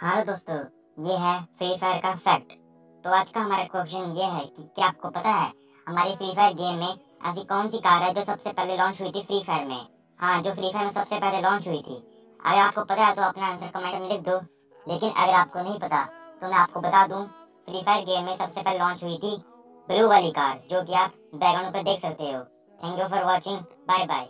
हाँ दोस्तों, ये है फ्री फायर का फैक्ट तो आज का हमारा क्वेश्चन ये है कि क्या आपको पता है, हमारी फ्री फायर गेम में ऐसी कौन सी कार है जो सबसे पहले लॉन्च हुई थी फ्री फायर में? हाँ जो फ्री फायर में सबसे पहले लॉन्च हुई थी। अगर आपको पता है तो अपना आंसर कमेंट में लिख दो। लेकिन अगर आपको नहीं पता तो मैं आपको बता दूँ फ्री फायर गेम में सबसे पहले लॉन्च हुई थी ब्लू वाली कार जो कि आप बैकग्राउंड पर देख सकते हो। Thank you for watching bye bye